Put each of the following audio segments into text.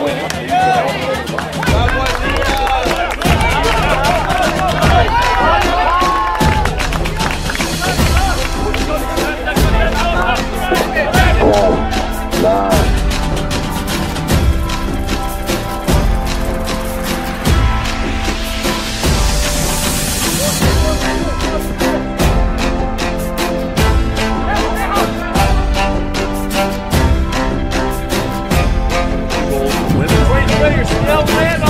Bueno. Warriors from El Paso.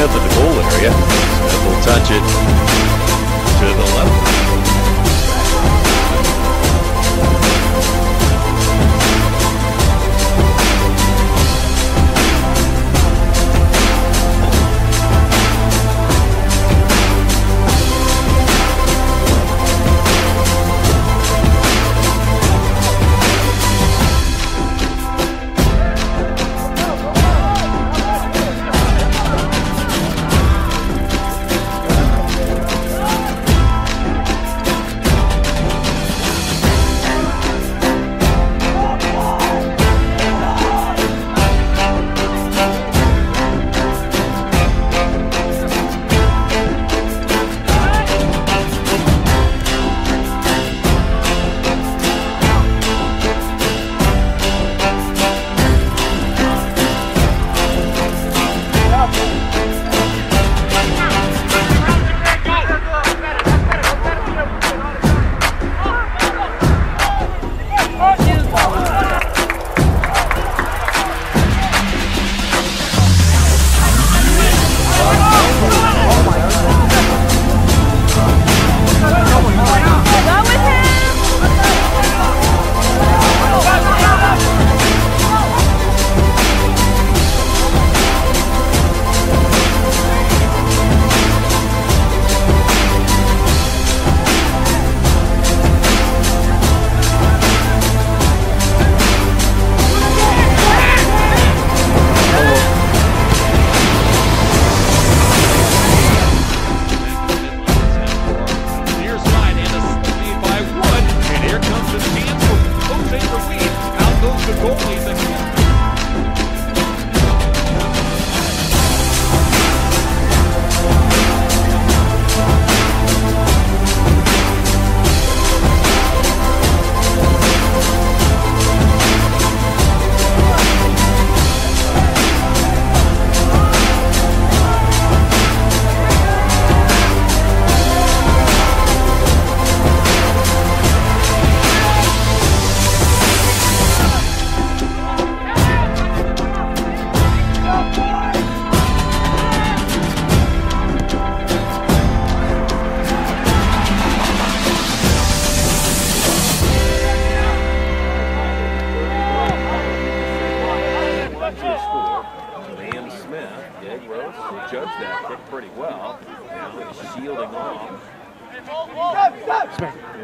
Smith in the goal area. Will touch it to the left.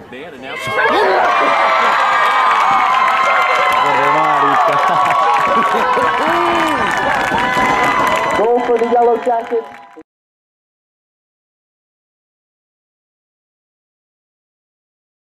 And Bannon now. Goal for the Yellow Jackets.